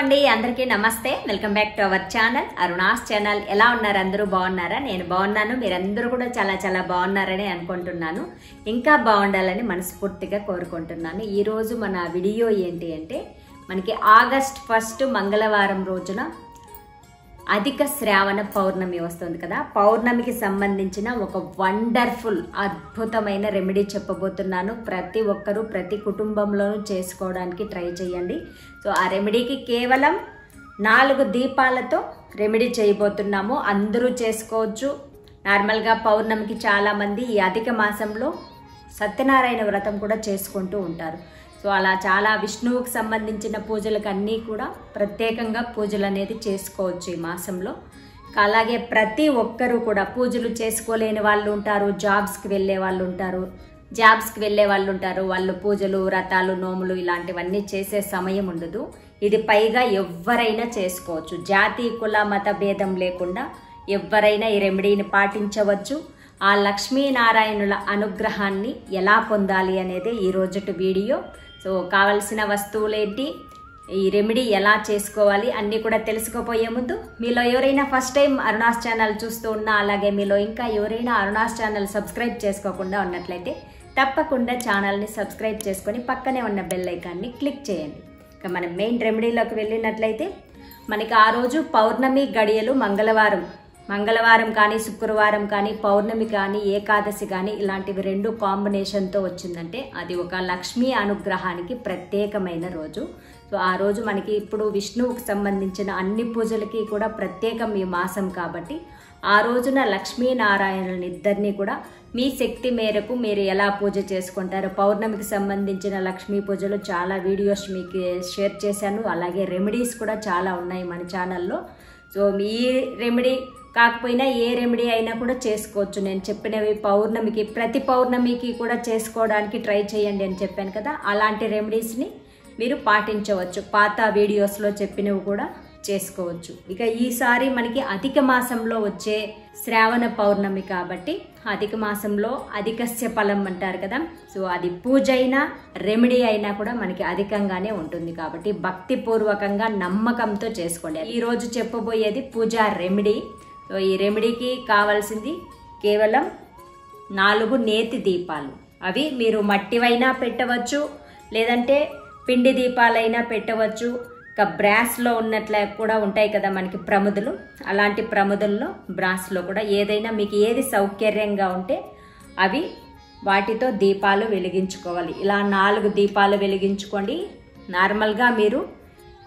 అండి అందరికీ నమస్తే. Welcome back to our channel. Aruna's channel. ఎలా ఉన్నారు? అందరూ బాగున్నారా? నేను బాగున్నాను. మీరందరూ కూడా చాలా చాలా బాగున్నారని అనుకుంటున్నాను. ఇంకా బాగుండాలని మనస్ఫూర్తిగా కోరుకుంటున్నాను. ఈరోజు మన వీడియో ఏంటి అంటే మనకి ఆగస్ట్ ఫస్ట్ మంగళవారం రోజున అధిక శ్రావణ పౌర్ణమి వస్తుంది కదా. పౌర్ణమికి సంబంధించిన ఒక వండర్ఫుల్ అద్భుతమైన రెమెడీ చెప్పబోతున్నాను. ప్రతి ఒక్కరూ ప్రతి కుటుంబంలోనూ చేసుకోవడానికి ట్రై చేయండి. సో ఆ రెమెడీకి కేవలం నాలుగు దీపాలతో రెమెడీ చేయబోతున్నాము. అందరూ చేసుకోవచ్చు. నార్మల్గా పౌర్ణమికి చాలామంది ఈ అధిక మాసంలో సత్యనారాయణ వ్రతం కూడా చేసుకుంటూ ఉంటారు. సో అలా చాలా విష్ణువుకు సంబంధించిన పూజలకు అన్నీ కూడా ప్రత్యేకంగా పూజలు అనేది చేసుకోవచ్చు ఈ మాసంలో. అలాగే ప్రతి ఒక్కరూ కూడా పూజలు చేసుకోలేని వాళ్ళు ఉంటారు జాబ్స్కి వెళ్ళే వాళ్ళు ఉంటారు జాబ్స్కి వెళ్ళే వాళ్ళు ఉంటారు వాళ్ళు పూజలు వ్రతాలు నోములు ఇలాంటివన్నీ చేసే సమయం ఉండదు. ఇది పైగా ఎవరైనా చేసుకోవచ్చు. జాతి కుల మత భేదం లేకుండా ఎవరైనా ఈ రెమెడీని పాటించవచ్చు. ఆ లక్ష్మీనారాయణుల అనుగ్రహాన్ని ఎలా పొందాలి అనేది ఈ రోజుటి వీడియో. సో కావలసిన వస్తువులేంటి? ఈ రెమెడీ ఎలా చేసుకోవాలి అన్నీ కూడా తెలుసుకోపోయే ముందు మీలో ఎవరైనా ఫస్ట్ టైం అరుణాస్ ఛానల్ చూస్తూ ఉన్నా అలాగే మీలో ఇంకా ఎవరైనా అరుణాస్ ఛానల్ సబ్స్క్రైబ్ చేసుకోకుండా ఉన్నట్లయితే తప్పకుండా ఛానల్ని సబ్స్క్రైబ్ చేసుకొని పక్కనే ఉన్న బెల్ ఐకాన్ని క్లిక్ చేయండి. ఇక మనం మెయిన్ రెమెడీలోకి వెళ్ళినట్లయితే మనకి ఆ రోజు పౌర్ణమి గడియలు మంగళవారం. మంగళవారం కానీ శుక్రవారం కానీ పౌర్ణమి కానీ ఏకాదశి కానీ ఇలాంటివి రెండు కాంబినేషన్తో వచ్చిందంటే అది ఒక లక్ష్మీ అనుగ్రహానికి ప్రత్యేకమైన రోజు. సో ఆ రోజు మనకి ఇప్పుడు విష్ణువుకు సంబంధించిన అన్ని పూజలకి కూడా ప్రత్యేకం ఈ మాసం కాబట్టి ఆ రోజున లక్ష్మీనారాయణుని ఇద్దరిని కూడా మీ శక్తి మేరకు మీరు ఎలా పూజ చేసుకుంటారు పౌర్ణమికి సంబంధించిన లక్ష్మీ పూజలు చాలా వీడియోస్ మీకు షేర్ చేశాను. అలాగే రెమెడీస్ కూడా చాలా ఉన్నాయి మన ఛానల్లో సో మీ రెమెడీ కాకపోయినా ఏ రెమెడీ అయినా కూడా చేసుకోవచ్చు. నేను చెప్పినవి పౌర్ణమికి ప్రతి పౌర్ణమికి కూడా చేసుకోవడానికి ట్రై చేయండి అని చెప్పాను కదా. అలాంటి రెమెడీస్ని మీరు పాటించవచ్చు. పాత వీడియోస్లో చెప్పినవి కూడా చేసుకోవచ్చు. ఇక ఈసారి మనకి అధిక మాసంలో వచ్చే శ్రావణ పౌర్ణమి కాబట్టి అధిక మాసంలో అధికస్య ఫలం అంటారు కదా. సో అది పూజ అయినా రెమెడీ అయినా కూడా మనకి అధికంగానే ఉంటుంది కాబట్టి భక్తిపూర్వకంగా నమ్మకంతో చేసుకోండి. ఈరోజు చెప్పబోయేది పూజ రెమెడీ ఈ రెమెడీకి కావాల్సింది కేవలం నాలుగు నేతి దీపాలు. అవి మీరు మట్టివైనా పెట్టవచ్చు లేదంటే పిండి దీపాలైనా పెట్టవచ్చు. ఇంకా బ్రాస్లో ఉన్నట్ల కూడా ఉంటాయి కదా మనకి ప్రముదులు. అలాంటి ప్రముదుల్లో బ్రాస్లో కూడా ఏదైనా మీకు ఏది సౌకర్యంగా ఉంటే అవి వాటితో దీపాలు వెలిగించుకోవాలి. ఇలా నాలుగు దీపాలు వెలిగించుకోండి. నార్మల్గా మీరు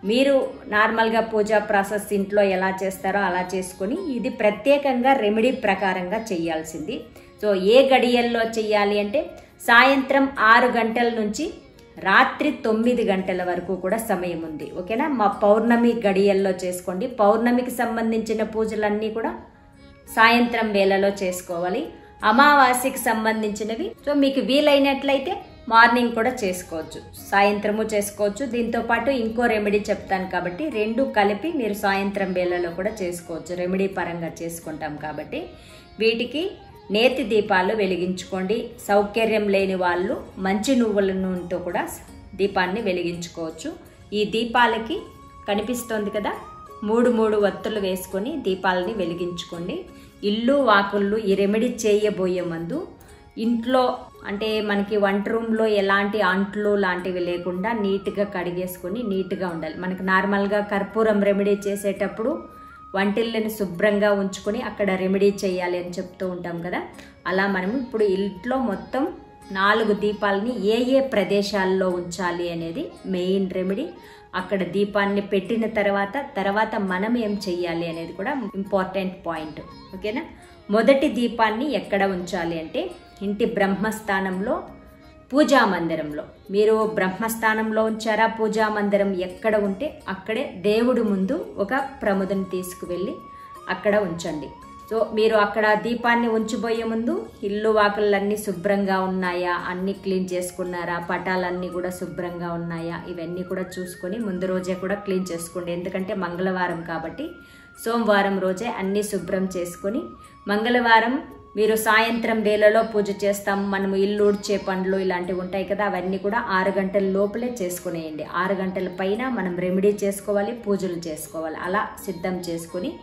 మీరు నార్మల్గా పూజా ప్రాసెస్ ఇంట్లో ఎలా చేస్తారో అలా చేసుకొని ఇది ప్రత్యేకంగా రెమెడీ ప్రకారంగా చేయాల్సింది. సో ఏ గడియల్లో చేయాలి అంటే సాయంత్రం ఆరు గంటల నుంచి రాత్రి తొమ్మిది గంటల వరకు కూడా సమయం ఉంది. ఓకేనా? మా పౌర్ణమి గడియల్లో చేసుకోండి. పౌర్ణమికి సంబంధించిన పూజలన్నీ కూడా సాయంత్రం వేళలో చేసుకోవాలి. అమావాస్యకి సంబంధించినవి. సో మీకు వీలైనట్లయితే మార్నింగ్ కూడా చేసుకోవచ్చు. సాయంత్రము చేసుకోవచ్చు. దీంతో పాటు ఇంకో రెమెడీ చెప్తాను కాబట్టి రెండు కలిపి మీరు సాయంత్రం వేళలో కూడా చేసుకోవచ్చు. రెమెడీ పరంగా చేసుకుంటాం కాబట్టి వీటికి నేతి దీపాలు వెలిగించుకోండి. సౌకర్యం లేని వాళ్ళు మంచి నువ్వుల నూనెతో కూడా దీపాన్ని వెలిగించుకోవచ్చు. ఈ దీపాలకి కనిపిస్తోంది కదా మూడు మూడు వత్తులు వేసుకొని దీపాలని వెలిగించుకోండి. ఇల్లు వాకుళ్ళు ఈ రెమెడీ చేయబోయే ముందు ఇంట్లో అంటే మనకి వంట రూమ్లో ఎలాంటి అంట్లు లాంటివి లేకుండా నీట్గా కడిగేసుకొని నీట్గా ఉండాలి. మనకి నార్మల్గా కర్పూరం రెమెడీ చేసేటప్పుడు వంటిల్లని శుభ్రంగా ఉంచుకొని అక్కడ రెమెడీ చేయాలి అని చెప్తూ ఉంటాం కదా. అలా మనము ఇప్పుడు ఇంట్లో మొత్తం నాలుగు దీపాలని ఏ ఏ ప్రదేశాల్లో ఉంచాలి అనేది మెయిన్ రెమెడీ. అక్కడ దీపాన్ని పెట్టిన తర్వాత తర్వాత మనం ఏం చెయ్యాలి అనేది కూడా ఇంపార్టెంట్ పాయింట్. ఓకేనా? మొదటి దీపాన్ని ఎక్కడ ఉంచాలి అంటే ఇంటి బ్రహ్మస్థానంలో పూజా మందిరంలో. మీరు బ్రహ్మస్థానంలో ఉంచారా? పూజా మందిరం ఎక్కడ ఉంటే అక్కడే దేవుడి ముందు ఒక ప్రముదని తీసుకువెళ్ళి అక్కడ ఉంచండి. సో మీరు అక్కడ దీపాన్ని ఉంచిపోయే ముందు ఇల్లు వాకిళ్ళన్నీ శుభ్రంగా ఉన్నాయా? అన్నీ క్లీన్ చేసుకున్నారా? పటాలన్నీ కూడా శుభ్రంగా ఉన్నాయా? ఇవన్నీ కూడా చూసుకొని ముందు రోజే కూడా క్లీన్ చేసుకోండి. ఎందుకంటే మంగళవారం కాబట్టి సోమవారం రోజే అన్నీ శుభ్రం చేసుకొని మంగళవారం మీరు సాయంత్రం వేళలో పూజ చేస్తాం మనము ఇల్లు ఊడ్చే పండ్లు ఇలాంటివి ఉంటాయి కదా అవన్నీ కూడా ఆరు గంటల లోపలే చేసుకునేయండి. ఆరు గంటల పైన మనం రెమెడీ చేసుకోవాలి పూజలు చేసుకోవాలి. అలా సిద్ధం చేసుకుని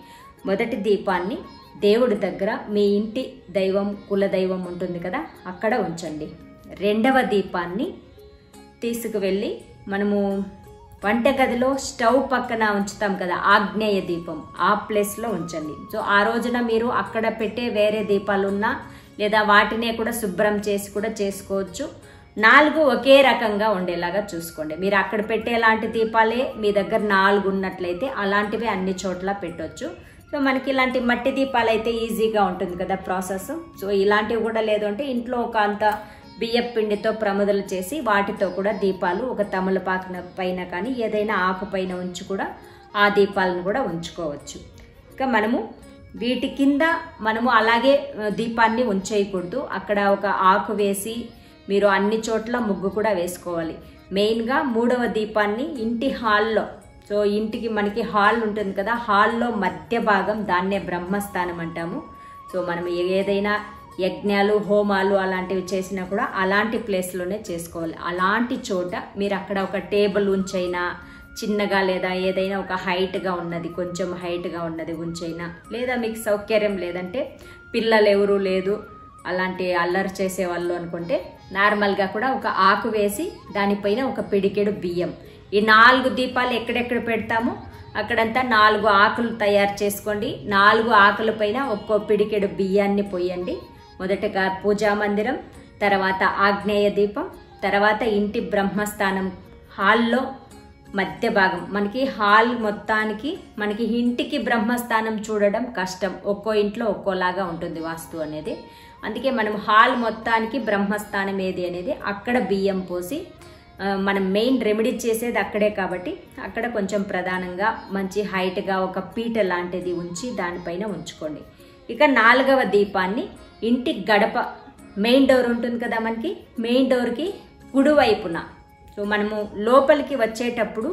మొదటి దీపాన్ని దేవుడి దగ్గర మీ ఇంటి దైవం కుల దైవం ఉంటుంది కదా అక్కడ ఉంచండి. రెండవ దీపాన్ని తీసుకువెళ్ళి మనము వంటగదిలో స్టవ్ పక్కన ఉంచుతాం కదా ఆగ్నేయ దీపం. ఆ ప్లేస్లో ఉంచండి. సో ఆ రోజున మీరు అక్కడ పెట్టే వేరే దీపాలు ఉన్నా లేదా వాటినే కూడా శుభ్రం చేసి కూడా చేసుకోవచ్చు. నాలుగు ఒకే రకంగా ఉండేలాగా చూసుకోండి. మీరు అక్కడ పెట్టేలాంటి దీపాలే మీ దగ్గర నాలుగు ఉన్నట్లయితే అలాంటివి అన్ని చోట్ల పెట్టొచ్చు. సో మనకి ఇలాంటి మట్టి దీపాలు అయితే ఈజీగా ఉంటుంది కదా ప్రాసెస్ సో ఇలాంటివి కూడా లేదు అంటే ఇంట్లో ఒక అంత బియ్యం పిండితో ప్రముదలు చేసి వాటితో కూడా దీపాలు ఒక తమలపాకు పైన కానీ ఏదైనా ఆకు పైన ఉంచి కూడా ఆ దీపాలను కూడా ఉంచుకోవచ్చు. ఇంకా మనము వీటి కింద మనము అలాగే దీపాన్ని ఉంచేయకూడదు. అక్కడ ఒక ఆకు వేసి మీరు అన్ని చోట్ల ముగ్గు కూడా వేసుకోవాలి. మెయిన్గా మూడవ దీపాన్ని ఇంటి హాల్లో సో ఇంటికి మనకి హాల్ ఉంటుంది కదా హాల్లో మధ్య భాగం దాన్నే బ్రహ్మస్థానం అంటాము. సో మనం ఏదైనా యజ్ఞాలు హోమాలు అలాంటివి చేసినా కూడా అలాంటి ప్లేస్లోనే చేసుకోవాలి. అలాంటి చోట మీరు అక్కడ ఒక టేబుల్ ఉంచైనా చిన్నగా లేదా ఏదైనా ఒక హైట్గా ఉన్నది కొంచెం హైట్గా ఉన్నది ఉంచైనా లేదా మీకు సౌకర్యం లేదంటే పిల్లలు ఎవరు లేదు అలాంటి అల్లరి చేసే వాళ్ళు అనుకుంటే నార్మల్గా కూడా ఒక ఆకు వేసి దానిపైన ఒక పిడికెడు బియ్యం. ఈ నాలుగు దీపాలు ఎక్కడెక్కడ పెడతామో అక్కడంతా నాలుగు ఆకులు తయారు చేసుకోండి. నాలుగు ఆకుల పైన ఒక్కో పిడికెడు బియ్యాన్ని పోయండి. మొదటగా పూజా మందిరం తర్వాత ఆగ్నేయ దీపం తర్వాత ఇంటి బ్రహ్మస్థానం హాల్లో మధ్య భాగం. మనకి హాల్ మొత్తానికి మనకి ఇంటికి బ్రహ్మస్థానం చూడడం కష్టం. ఒక్కో ఇంట్లో ఒక్కోలాగా ఉంటుంది వాస్తు అనేది. అందుకే మనం హాల్ మొత్తానికి బ్రహ్మస్థానం ఏది అనేది అక్కడ బియ్యం పోసి మనం మెయిన్ రెమెడీ చేసేది అక్కడే కాబట్టి అక్కడ కొంచెం ప్రధానంగా మంచి హైట్గా ఒక పీట లాంటిది ఉంచి దానిపైన ఉంచుకోండి. ఇక నాలుగవ దీపాన్ని ఇంటి గడప మెయిన్ డోర్ ఉంటుంది కదా మనకి మెయిన్ డోర్కి కుడివైపున. సో మనము లోపలికి వచ్చేటప్పుడు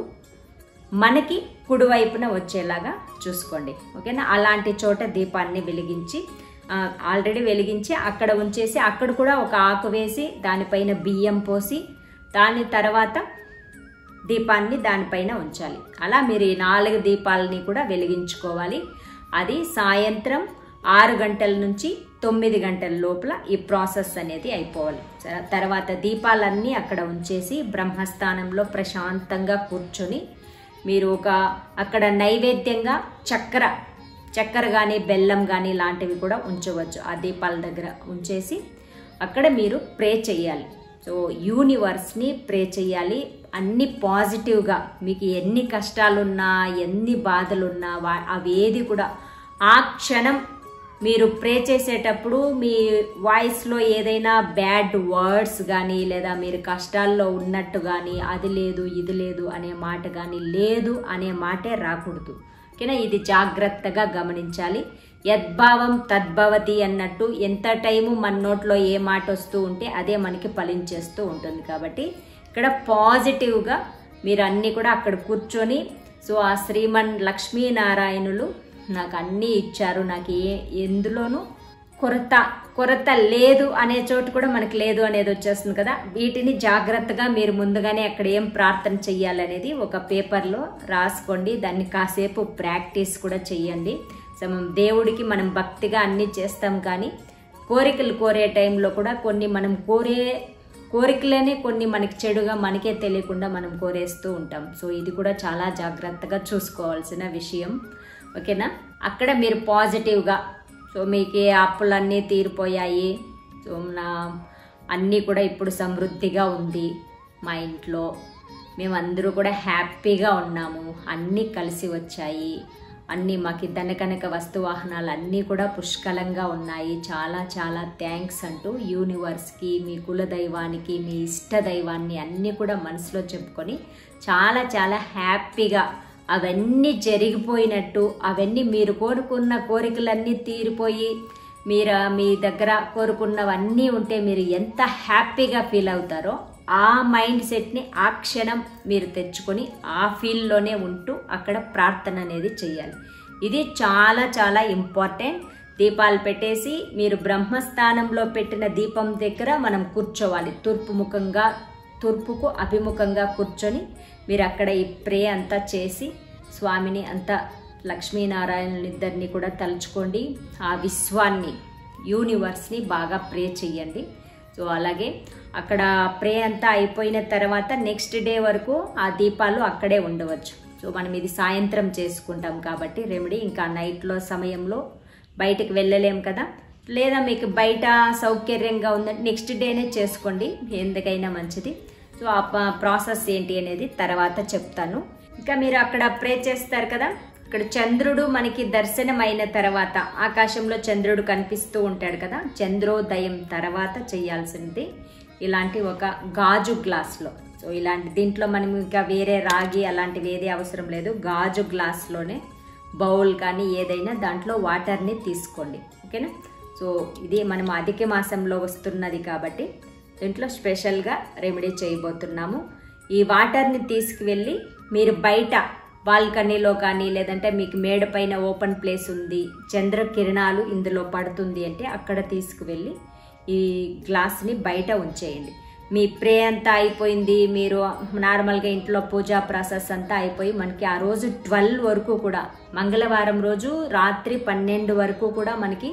మనకి కుడివైపున వచ్చేలాగా చూసుకోండి. ఓకేనా? అలాంటి చోట దీపాన్ని వెలిగించి ఆల్రెడీ వెలిగించి అక్కడ ఉంచేసి అక్కడ కూడా ఒక ఆకు వేసి దానిపైన బియ్యం పోసి దాని తర్వాత దీపాన్ని దానిపైన ఉంచాలి. అలా మీరు ఈ నాలుగు దీపాలని కూడా వెలిగించుకోవాలి. అది సాయంత్రం ఆరు గంటల నుంచి తొమ్మిది గంటల లోపల ఈ ప్రాసెస్ అనేది అయిపోవాలి. తర్వాత దీపాలన్నీ అక్కడ ఉంచేసి బ్రహ్మస్థానంలో ప్రశాంతంగా కూర్చొని మీరు ఒక అక్కడ నైవేద్యంగా చక్కెర చక్కెర కానీ బెల్లం కానీ లాంటివి కూడా ఉంచవచ్చు. ఆ దీపాల దగ్గర ఉంచేసి అక్కడ మీరు ప్రే చేయాలి సో యూనివర్స్ని ప్రే చేయాలి అన్ని పాజిటివ్గా మీకు ఎన్ని కష్టాలున్నా ఎన్ని బాధలున్నా వా అవేది కూడా ఆ క్షణం మీరు ప్రే చేసేటప్పుడు మీ వాయిస్లో ఏదైనా బ్యాడ్ వర్డ్స్ కానీ లేదా మీరు కష్టాల్లో ఉన్నట్టు కానీ అది లేదు ఇది లేదు అనే మాట కానీ లేదు అనే మాటే రాకూడదు. ఓకేనా? ఇది జాగ్రత్తగా గమనించాలి. యద్భావం తద్భవతి అన్నట్టు ఎంత టైము మన నోట్లో ఏ మాట వస్తూ ఉంటే అదే మనకి ఫలించేస్తూ ఉంటుంది కాబట్టి ఇక్కడ పాజిటివ్గా మీరు అన్నీ కూడా అక్కడ కూర్చొని సో ఆ శ్రీమన్ లక్ష్మీనారాయణులు నాకు అన్నీ ఇచ్చారు. నాకు ఏ ఎందులోనూ కొరత కొరత లేదు అనే చోటు కూడా మనకి లేదు అనేది వచ్చేస్తుంది కదా. వీటిని జాగ్రత్తగా మీరు ముందుగానే అక్కడ ఏం ప్రార్థన చెయ్యాలనేది ఒక పేపర్లో రాసుకోండి. దాన్ని కాసేపు ప్రాక్టీస్ కూడా చెయ్యండి. సో దేవుడికి మనం భక్తిగా అన్నీ చేస్తాం కానీ కోరికలు కోరే టైంలో కూడా కొన్ని మనం కోరే కోరికలనే కొన్ని మనకి చెడుగా మనకే తెలియకుండా మనం కోరేస్తూ ఉంటాం. సో ఇది కూడా చాలా జాగ్రత్తగా చూసుకోవాల్సిన విషయం. ఓకేనా? అక్కడ మీరు పాజిటివ్గా సో మీకు అప్పులన్నీ తీరిపోయాయి. సో నా అన్నీ కూడా ఇప్పుడు సమృద్ధిగా ఉంది మా ఇంట్లో. మేమందరూ కూడా హ్యాపీగా ఉన్నాము. అన్నీ కలిసి వచ్చాయి. అన్నీ మాకు ధనకనక వస్తు వాహనాలు అన్నీ కూడా పుష్కలంగా ఉన్నాయి. చాలా చాలా థ్యాంక్స్ అంటూ యూనివర్స్కి మీ కుల దైవానికి మీ ఇష్ట దైవాన్ని అన్నీ కూడా మనసులో చెప్పుకొని చాలా చాలా హ్యాపీగా అవన్నీ జరిగిపోయినట్టు అవన్నీ మీరు కోరుకున్న కోరికలన్నీ తీరిపోయి మీరు మీ దగ్గర కోరుకున్నవన్నీ ఉంటే మీరు ఎంత హ్యాపీగా ఫీల్ అవుతారో ఆ మైండ్ సెట్ని ఆ క్షణం మీరు తెచ్చుకొని ఆ ఫీల్డ్లోనే ఉంటూ అక్కడ ప్రార్థన అనేది చేయాలి. ఇది చాలా చాలా ఇంపార్టెంట్. దీపాలు పెట్టేసి మీరు బ్రహ్మస్థానంలో పెట్టిన దీపం దగ్గర మనం కూర్చోవాలి. తూర్పు ముఖంగా తూర్పుకు అభిముఖంగా కూర్చొని మీరు అక్కడ ఈ ప్రే అంతా చేసి స్వామిని అంతా లక్ష్మీనారాయణులిద్దరిని కూడా తలుచుకోండి. ఆ విశ్వాన్ని యూనివర్స్ని బాగా ప్రే చెయ్యండి. సో అలాగే అక్కడ ప్రే అంతా అయిపోయిన తర్వాత నెక్స్ట్ డే వరకు ఆ దీపాలు అక్కడే ఉండవచ్చు. సో మనం ఇది సాయంత్రం చేసుకుంటాం కాబట్టి రెమెడీ ఇంకా నైట్లో సమయంలో బయటకు వెళ్ళలేం కదా. లేదా మీకు బయట సౌకర్యంగా ఉందంటే నెక్స్ట్ డేనే చేసుకోండి. ఎందుకైనా మంచిది. సో ఆ ప్రాసెస్ ఏంటి అనేది తర్వాత చెప్తాను. ఇంకా మీరు అక్కడ ప్రే చేస్తారు కదా ఇక్కడ చంద్రుడు మనకి దర్శనం అయిన తర్వాత ఆకాశంలో చంద్రుడు కనిపిస్తూ ఉంటాడు కదా చంద్రోదయం తర్వాత చేయాల్సింది ఇలాంటి ఒక గాజు గ్లాస్లో. సో ఇలాంటి దీంట్లో మనం ఇంకా వేరే రాగి అలాంటివి ఏది అవసరం లేదు గాజు గ్లాస్లోనే బౌల్ కానీ ఏదైనా దాంట్లో వాటర్ని తీసుకోండి. ఓకేనా? సో ఇది మనం అధిక మాసంలో వస్తున్నది కాబట్టి దీంట్లో స్పెషల్గా రెమెడీ చేయబోతున్నాము. ఈ వాటర్ని తీసుకువెళ్ళి మీరు బయట బాల్కనీలో కానీ లేదంటే మీకు మేడ పైన ఓపెన్ ప్లేస్ ఉంది చంద్ర కిరణాలు ఇందులో పడుతుంది అంటే అక్కడ తీసుకువెళ్ళి ఈ గ్లాస్ని బయట ఉంచేయండి. మీ ప్రే అంతా అయిపోయింది మీరు నార్మల్గా ఇంట్లో పూజా ప్రాసెస్ అంతా అయిపోయి మనకి ఆ రోజు ట్వెల్వ్ వరకు కూడా మంగళవారం రోజు రాత్రి పన్నెండు వరకు కూడా మనకి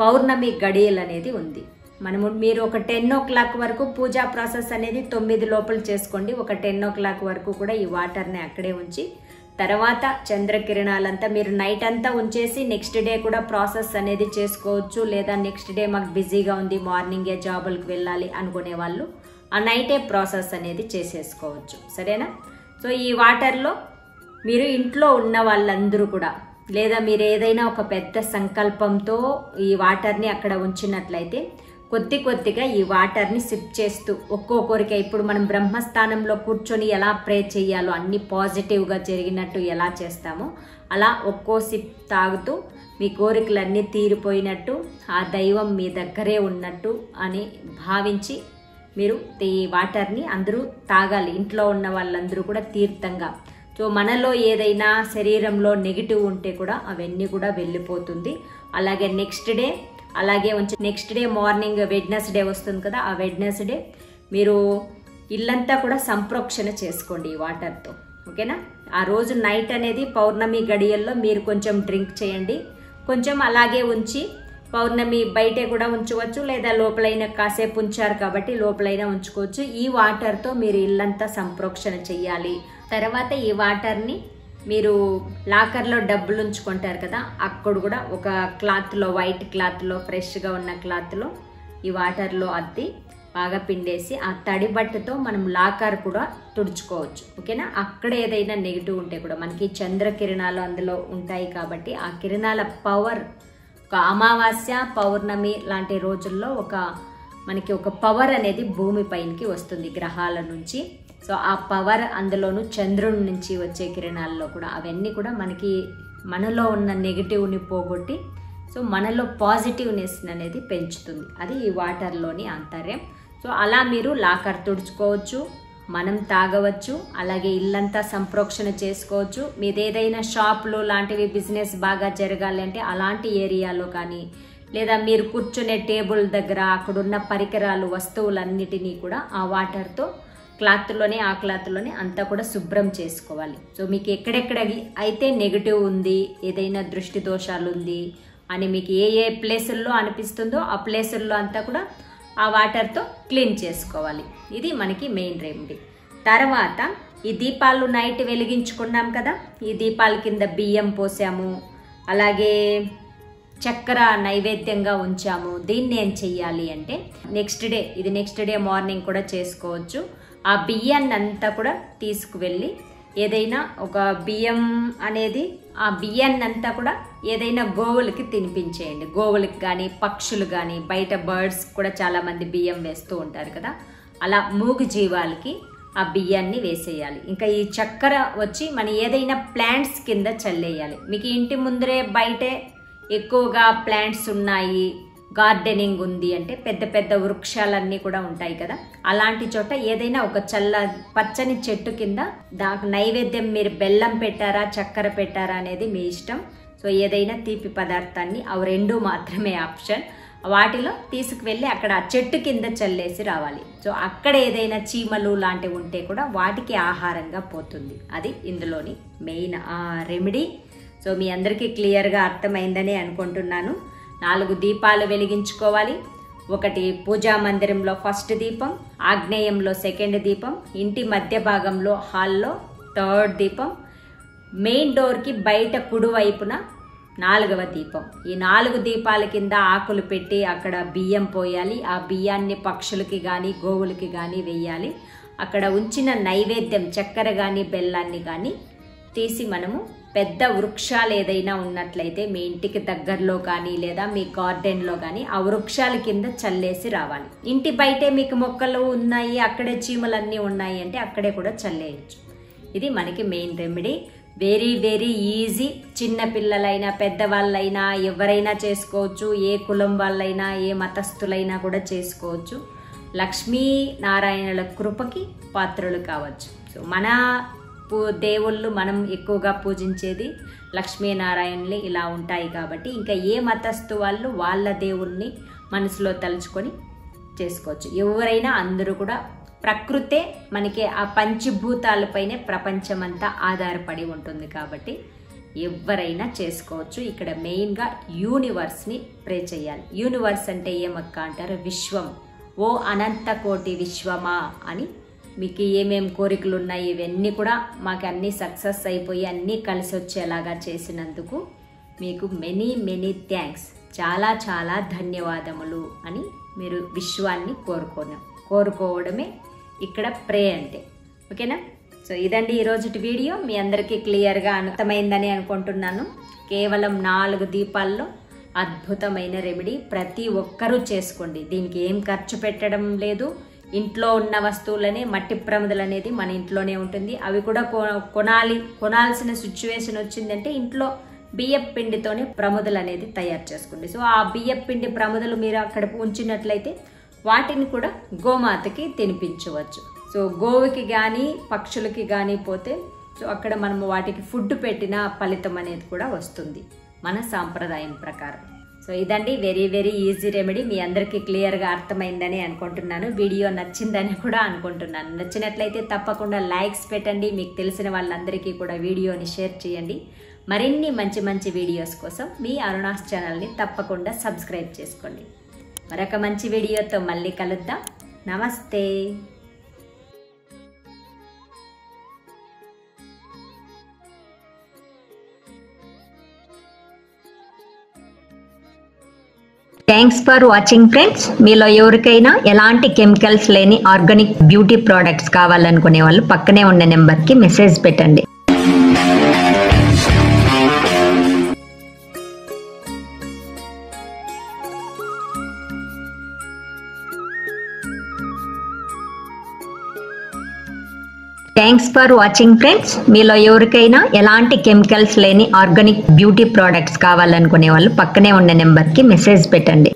పౌర్ణమి గడియలు అనేది ఉంది. మనము మీరు ఒక టెన్ ఓ క్లాక్ వరకు పూజా ప్రాసెస్ అనేది తొమ్మిది లోపల చేసుకోండి. ఒక టెన్ ఓ క్లాక్ వరకు కూడా ఈ వాటర్ని అక్కడే ఉంచి తర్వాత చంద్రకిరణాలంతా మీరు నైట్ అంతా ఉంచేసి నెక్స్ట్ డే కూడా ప్రాసెస్ అనేది చేసుకోవచ్చు. లేదా నెక్స్ట్ డే మాకు బిజీగా ఉంది మార్నింగే జాబులకు వెళ్ళాలి అనుకునే వాళ్ళు ఆ నైటే ప్రాసెస్ అనేది చేసేసుకోవచ్చు. సరేనా? సో ఈ వాటర్లో మీరు ఇంట్లో ఉన్న వాళ్ళందరూ కూడా లేదా మీరు ఏదైనా ఒక పెద్ద సంకల్పంతో ఈ వాటర్ని అక్కడ ఉంచినట్లయితే కొద్ది కొద్దిగా ఈ వాటర్ని సిప్ చేస్తూ ఒక్కొక్కరికే ఇప్పుడు మనం బ్రహ్మస్థానంలో కూర్చొని ఎలా ప్రే చేయాలో అన్ని పాజిటివ్గా జరిగినట్టు ఎలా చేస్తామో అలా ఒక్కో సిప్ తాగుతూ మీ కోరికలన్నీ తీరిపోయినట్టు ఆ దైవం మీ దగ్గరే ఉన్నట్టు అని భావించి మీరు ఈ వాటర్ని అందరూ తాగాలి. ఇంట్లో ఉన్న వాళ్ళందరూ కూడా తీర్థంగా. సో మనలో ఏదైనా శరీరంలో నెగిటివ్ ఉంటే కూడా అవన్నీ కూడా వెళ్ళిపోతుంది. అలాగే నెక్స్ట్ డే అలాగే ఉంచి నెక్స్ట్ డే మార్నింగ్ వెడ్నెస్డే వస్తుంది కదా ఆ వెడ్నెస్డే మీరు ఇల్లంతా కూడా సంప్రోక్షణ చేసుకోండి ఈ వాటర్తో ఓకేనా ఆ రోజు నైట్ అనేది పౌర్ణమి గడియల్లో మీరు కొంచెం డ్రింక్ చేయండి. కొంచెం అలాగే ఉంచి పౌర్ణమి బయటే కూడా ఉంచవచ్చు లేదా లోపలైనా కాసేపు ఉంచారు కాబట్టి లోపలైనా ఉంచుకోవచ్చు. ఈ వాటర్తో మీరు ఇల్లంతా సంప్రోక్షణ చెయ్యాలి. తర్వాత ఈ వాటర్ని మీరు లాకర్లో డబ్బులు ఉంచుకుంటారు కదా అక్కడ కూడా ఒక క్లాత్లో వైట్ క్లాత్లో ఫ్రెష్గా ఉన్న క్లాత్లో ఈ వాటర్లో అద్ది బాగా పిండేసి ఆ తడి బట్టతో మనం లాకర్ కూడా తుడుచుకోవచ్చు. ఓకేనా? అక్కడ ఏదైనా నెగిటివ్ ఉంటే కూడా మనకి చంద్ర కిరణాలు అందులో ఉంటాయి కాబట్టి ఆ కిరణాల పవర్ ఒక అమావాస్య పౌర్ణమి లాంటి రోజుల్లో ఒక మనకి ఒక పవర్ అనేది భూమి పైనకి వస్తుంది గ్రహాల నుంచి. సో ఆ పవర్ అందులోను చంద్రుడి నుంచి వచ్చే కిరణాల్లో కూడా అవన్నీ కూడా మనకి మనలో ఉన్న నెగిటివ్ని పోగొట్టి సో మనలో పాజిటివ్నెస్ అనేది పెంచుతుంది. అది ఈ వాటర్లోని అంతర్యం సో అలా మీరు లాకర్ తుడుచుకోవచ్చు మనం తాగవచ్చు అలాగే ఇల్లంతా సంప్రోక్షణ చేసుకోవచ్చు. మీదేదైనా షాపులు లాంటివి బిజినెస్ బాగా జరగాలి అంటే అలాంటి ఏరియాలో కానీ లేదా మీరు కూర్చునే టేబుల్ దగ్గర అక్కడున్న పరికరాలు వస్తువులన్నిటినీ కూడా ఆ వాటర్తో క్లాత్లోనే ఆ క్లాత్లోనే అంతా కూడా శుభ్రం చేసుకోవాలి. సో మీకు ఎక్కడెక్కడ అయితే నెగిటివ్ ఉంది ఏదైనా దృష్టి దోషాలు ఉంది అని మీకు ఏ ఏ ప్లేసుల్లో అనిపిస్తుందో ఆ ప్లేసుల్లో అంతా కూడా ఆ వాటర్తో క్లీన్ చేసుకోవాలి. ఇది మనకి మెయిన్ రెమెడీ తర్వాత ఈ దీపాలు నైట్ వెలిగించుకున్నాం కదా ఈ దీపాల కింద బియ్యం పోసాము అలాగే చక్కెర నైవేద్యంగా ఉంచాము. దీన్ని ఏం చెయ్యాలి అంటే నెక్స్ట్ డే ఇది నెక్స్ట్ డే మార్నింగ్ కూడా చేసుకోవచ్చు. ఆ బియ్యాన్ని అంతా కూడా తీసుకువెళ్ళి ఏదైనా ఒక బియ్యం అనేది ఆ బియ్యాన్ని అంతా కూడా ఏదైనా గోవులకి తినిపించేయండి. గోవులకి కానీ పక్షులు కానీ బయట బర్డ్స్ కూడా చాలామంది బియ్యం వేస్తూ ఉంటారు కదా. అలా మూగు జీవాలకి ఆ బియ్యాన్ని వేసేయాలి. ఇంకా ఈ చక్కెర వచ్చి మన ఏదైనా ప్లాంట్స్ కింద చల్లేయాలి. మీకు ఇంటి ముందరే బయటే ఎక్కువగా ప్లాంట్స్ ఉన్నాయి గార్డెనింగ్ ఉంది అంటే పెద్ద పెద్ద వృక్షాలన్నీ కూడా ఉంటాయి కదా. అలాంటి చోట ఏదైనా ఒక చల్ల పచ్చని చెట్టు కింద దానికి నైవేద్యం మీరు బెల్లం పెట్టారా చక్కెర పెట్టారా అనేది మీ ఇష్టం. సో ఏదైనా తీపి పదార్థాన్ని అవి రెండు మాత్రమే ఆప్షన్. వాటిలో తీసుకువెళ్ళి అక్కడ ఆ చెట్టు కింద చల్లేసి రావాలి. సో అక్కడ ఏదైనా చీమలు లాంటివి ఉంటే కూడా వాటికి ఆహారంగా పోతుంది. అది ఇందులోని మెయిన్ రెమెడీ సో మీ అందరికీ క్లియర్గా అర్థమైందని అనుకుంటున్నాను. నాలుగు దీపాలు వెలిగించుకోవాలి. ఒకటి పూజా మందిరంలో ఫస్ట్ దీపం ఆగ్నేయంలో సెకండ్ దీపం ఇంటి మధ్య భాగంలో హాల్లో థర్డ్ దీపం మెయిన్ డోర్కి బయట కుడివైపున నాలుగవ దీపం. ఈ నాలుగు దీపాల కింద ఆకులు పెట్టి అక్కడ బియ్యం పోయాలి. ఆ బియ్యాన్ని పక్షులకి కానీ గోవులకి కానీ వెయ్యాలి అక్కడ ఉంచిన నైవేద్యం చక్కెర కానీ బెల్లాన్ని కానీ తీసి మనము పెద్ద వృక్షాలు ఏదైనా ఉన్నట్లయితే మీ ఇంటికి దగ్గరలో కానీ లేదా మీ గార్డెన్లో కానీ ఆ వృక్షాల కింద చల్లేసి రావాలి. ఇంటి బయటే మీకు మొక్కలు ఉన్నాయి అక్కడే చీమలన్నీ ఉన్నాయి అంటే అక్కడే కూడా చల్లేయచ్చు. ఇది మనకి main remedy very very easy చిన్న పిల్లలైనా పెద్దవాళ్ళైనా ఎవరైనా చేసుకోవచ్చు. ఏ కులం వాళ్ళైనా ఏ మతస్థులైనా కూడా చేసుకోవచ్చు. లక్ష్మీ నారాయణుల కృపకి పాత్రలు కావచ్చు. సో మన పూ దేవుళ్ళు మనం ఎక్కువగా పూజించేది లక్ష్మీనారాయణులు ఇలా ఉంటాయి కాబట్టి ఇంకా ఏ మతస్థు వాళ్ళు వాళ్ళ దేవుణ్ణి మనసులో తలుచుకొని చేసుకోవచ్చు. ఎవరైనా అందరూ కూడా ప్రకృతే మనకి ఆ పంచభూతాలపైనే ప్రపంచమంతా ఆధారపడి ఉంటుంది కాబట్టి ఎవరైనా చేసుకోవచ్చు. ఇక్కడ మెయిన్గా యూనివర్స్ని ప్రే చేయాలి. యూనివర్స్ అంటే ఏమక్క అంటారు? విశ్వం. ఓ అనంత కోటి విశ్వమా అని మీకు ఏమేమి కోరికలు ఉన్నాయి ఇవన్నీ కూడా మాకు అన్నీ సక్సెస్ అయిపోయి అన్నీ కలిసి వచ్చేలాగా చేసినందుకు మీకు మెనీ మెనీ థ్యాంక్స్ చాలా చాలా ధన్యవాదములు అని మీరు విశ్వాన్ని కోరుకోను కోరుకోవడమే ఇక్కడ ప్రే అంటే. ఓకేనా? సో ఇదండి ఈరోజుటి వీడియో. మీ అందరికీ క్లియర్గా అర్థమైందని అనుకుంటున్నాను. కేవలం నాలుగు దీపాల్లో అద్భుతమైన రెమెడీ ప్రతి ఒక్కరూ చేసుకోండి. దీనికి ఏం ఖర్చు పెట్టడం లేదు. ఇంట్లో ఉన్న వస్తువులని మట్టి ప్రమిదలు అనేది మన ఇంట్లోనే ఉంటుంది. అవి కూడా కొ- కొనాలి కొనాల్సిన సిచ్యువేషన్ వచ్చిందంటే ఇంట్లో బియ్యపు పిండితోనే ప్రముదలు అనేది తయారు చేసుకోండి. సో ఆ బియ్యపు పిండి ప్రముదలు మీరు అక్కడ ఉంచినట్లయితే వాటిని కూడా గోమాతకి తినిపించవచ్చు. సో గోవుకి కానీ పక్షులకి కానీ పోతే సో అక్కడ మనము వాటికి ఫుడ్ పెట్టిన ఫలితం అనేది కూడా వస్తుంది. మన సాంప్రదాయం ప్రకారం. సో ఇదండి వెరీ వెరీ ఈజీ రెమెడీ మీ అందరికీ క్లియర్గా అర్థమైందని అనుకుంటున్నాను. వీడియో నచ్చిందని కూడా అనుకుంటున్నాను. నచ్చినట్లయితే తప్పకుండా లైక్స్ పెట్టండి. మీకు తెలిసిన వాళ్ళందరికీ కూడా వీడియోని షేర్ చేయండి. మరిన్ని మంచి మంచి వీడియోస్ కోసం మీ అరుణాస్ ఛానల్ని తప్పకుండా సబ్స్క్రైబ్ చేసుకోండి. మరొక మంచి వీడియోతో మళ్ళీ కలుద్దాం. నమస్తే. థ్యాంక్స్ ఫర్ వాచింగ్ ఫ్రెండ్స్ మీలో ఎవరికైనా ఎలాంటి కెమికల్స్ లేని ఆర్గానిక్ బ్యూటీ ప్రోడక్ట్స్ కావాలనుకునే వాళ్ళు పక్కనే ఉన్న నెంబర్కి మెసేజ్ పెట్టండి. థ్యాంక్స్ ఫర్ వాచింగ్ ఫ్రెండ్స్ మీలో ఎవరికైనా ఎలాంటి కెమికల్స్ లేని ఆర్గానిక్ బ్యూటీ ప్రోడక్ట్స్ కావాలనుకునే వాళ్ళు పక్కనే ఉన్న నెంబర్కి మెసేజ్ పెట్టండి.